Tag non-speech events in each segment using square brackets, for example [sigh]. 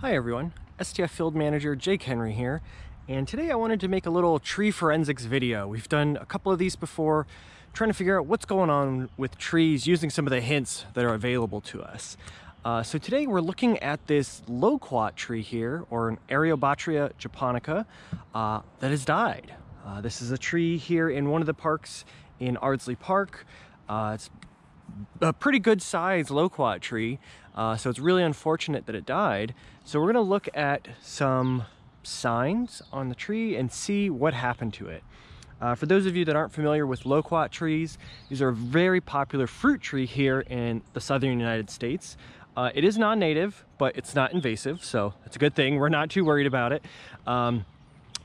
Hi everyone, STF Field Manager Jake Henry here, and today I wanted to make a little tree forensics video. We've done a couple of these before, trying to figure out what's going on with trees using some of the hints that are available to us. Uh, so today we're looking at this loquat tree here, or an Eriobotrya japonica, uh, that has died. Uh, this is a tree here in one of the parks in Ardsley Park. Uh, it's a pretty good size loquat tree. Uh, so it's really unfortunate that it died. So we're gonna look at some signs on the tree and see what happened to it. Uh, for those of you that aren't familiar with loquat trees, these are a very popular fruit tree here in the southern United States. Uh, it is non-native, but it's not invasive, so it's a good thing. We're not too worried about it. Um,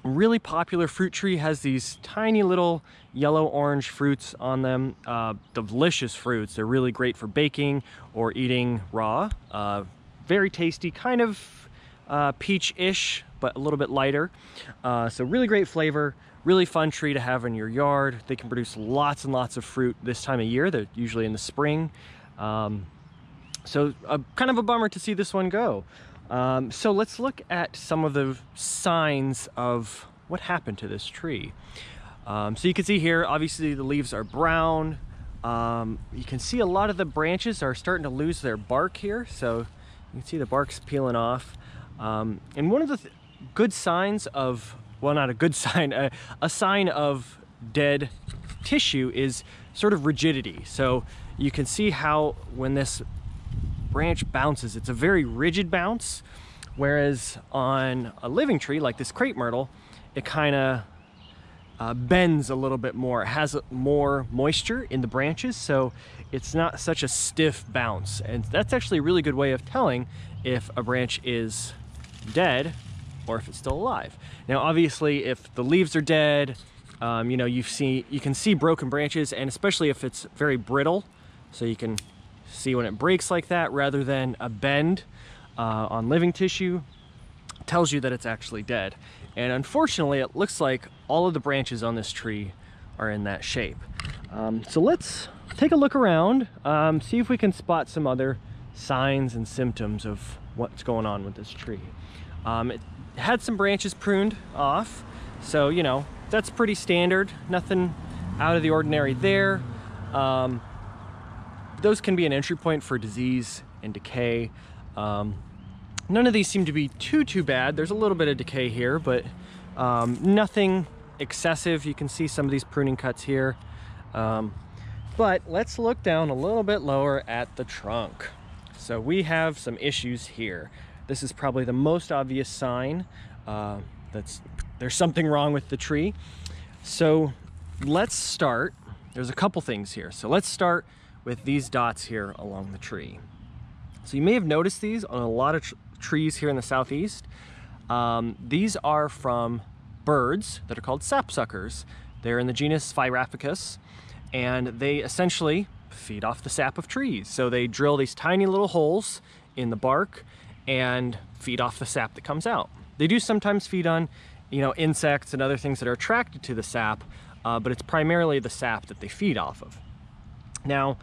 really popular fruit tree has these tiny little yellow orange fruits on them uh, delicious fruits. They're really great for baking or eating raw. Uh, very tasty kind of uh, peach-ish but a little bit lighter. Uh, so really great flavor really fun tree to have in your yard. They can produce lots and lots of fruit this time of year. They're usually in the spring. Um, so uh, kind of a bummer to see this one go um, so let's look at some of the signs of what happened to this tree. Um, so you can see here, obviously the leaves are brown. Um, you can see a lot of the branches are starting to lose their bark here. So you can see the bark's peeling off. Um, and one of the th good signs of, well, not a good [laughs] sign, a, a sign of dead tissue is sort of rigidity. So you can see how when this branch bounces. It's a very rigid bounce, whereas on a living tree like this crepe myrtle, it kind of uh, bends a little bit more. It has more moisture in the branches, so it's not such a stiff bounce. And that's actually a really good way of telling if a branch is dead or if it's still alive. Now, obviously, if the leaves are dead, um, you know, you see, you can see broken branches, and especially if it's very brittle, so you can See when it breaks like that rather than a bend uh, on living tissue tells you that it's actually dead. And unfortunately, it looks like all of the branches on this tree are in that shape. Um, so let's take a look around, um, see if we can spot some other signs and symptoms of what's going on with this tree. Um, it had some branches pruned off, so you know, that's pretty standard, nothing out of the ordinary there. Um, those can be an entry point for disease and decay. Um, none of these seem to be too, too bad. There's a little bit of decay here, but um, nothing excessive. You can see some of these pruning cuts here. Um, but let's look down a little bit lower at the trunk. So we have some issues here. This is probably the most obvious sign uh, that's there's something wrong with the tree. So let's start. There's a couple things here. So let's start with these dots here along the tree. So you may have noticed these on a lot of tr trees here in the southeast. Um, these are from birds that are called sapsuckers. They're in the genus Sphyrapicus, and they essentially feed off the sap of trees. So they drill these tiny little holes in the bark and feed off the sap that comes out. They do sometimes feed on, you know, insects and other things that are attracted to the sap, uh, but it's primarily the sap that they feed off of. Now,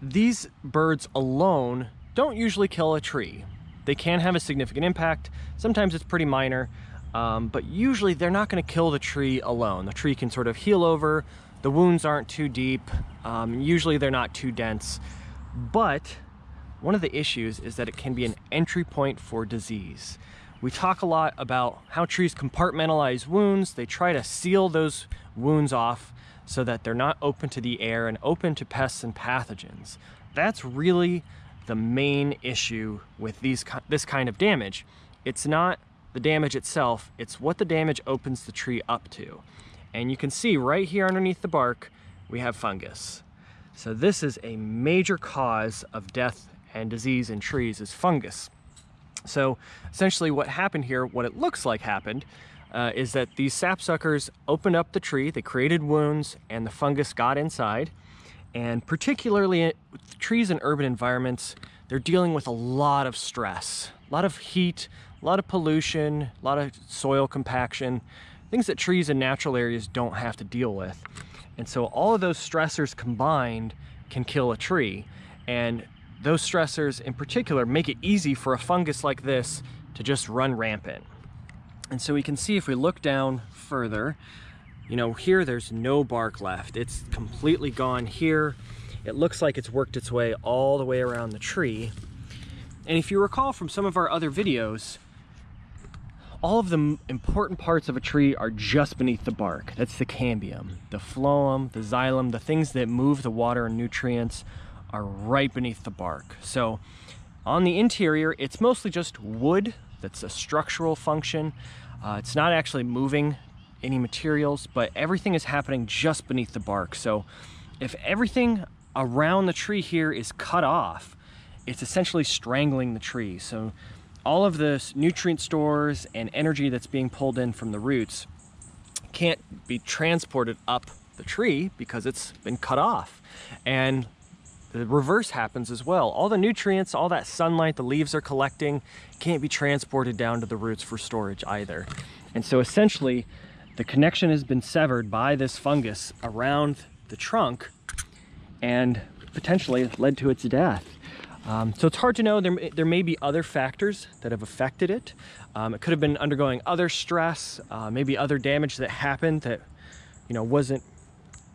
these birds alone don't usually kill a tree. They can have a significant impact. Sometimes it's pretty minor, um, but usually they're not gonna kill the tree alone. The tree can sort of heal over, the wounds aren't too deep, um, usually they're not too dense, but one of the issues is that it can be an entry point for disease. We talk a lot about how trees compartmentalize wounds. They try to seal those wounds off so that they're not open to the air and open to pests and pathogens. That's really the main issue with these this kind of damage. It's not the damage itself, it's what the damage opens the tree up to. And you can see right here underneath the bark, we have fungus. So this is a major cause of death and disease in trees is fungus. So essentially what happened here, what it looks like happened, uh, is that these sapsuckers opened up the tree, they created wounds, and the fungus got inside. And particularly trees in urban environments, they're dealing with a lot of stress, a lot of heat, a lot of pollution, a lot of soil compaction, things that trees in natural areas don't have to deal with. And so all of those stressors combined can kill a tree. And those stressors in particular make it easy for a fungus like this to just run rampant. And so we can see if we look down further, you know, here there's no bark left. It's completely gone here. It looks like it's worked its way all the way around the tree. And if you recall from some of our other videos, all of the important parts of a tree are just beneath the bark. That's the cambium, the phloem, the xylem, the things that move the water and nutrients are right beneath the bark. So on the interior, it's mostly just wood that's a structural function. Uh, it's not actually moving any materials, but everything is happening just beneath the bark. So if everything around the tree here is cut off, it's essentially strangling the tree. So all of this nutrient stores and energy that's being pulled in from the roots can't be transported up the tree because it's been cut off. And the reverse happens as well. All the nutrients, all that sunlight the leaves are collecting can't be transported down to the roots for storage either. And so essentially, the connection has been severed by this fungus around the trunk and potentially led to its death. Um, so it's hard to know. There, there may be other factors that have affected it. Um, it could have been undergoing other stress, uh, maybe other damage that happened that you know wasn't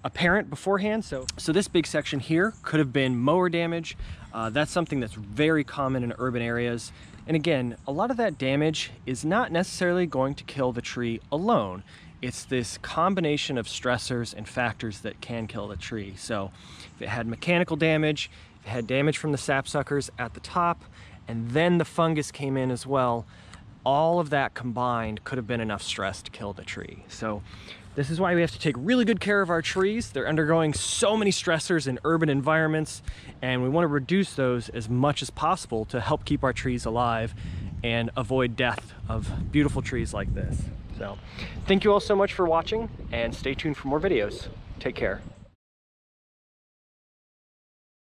apparent beforehand. So, so this big section here could have been mower damage. Uh, that's something that's very common in urban areas. And again, a lot of that damage is not necessarily going to kill the tree alone. It's this combination of stressors and factors that can kill the tree. So if it had mechanical damage, if it had damage from the sapsuckers at the top, and then the fungus came in as well. All of that combined could have been enough stress to kill the tree. So this is why we have to take really good care of our trees. They're undergoing so many stressors in urban environments, and we want to reduce those as much as possible to help keep our trees alive and avoid death of beautiful trees like this. So thank you all so much for watching and stay tuned for more videos. Take care.